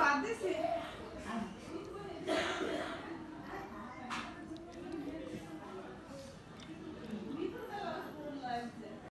बातें से।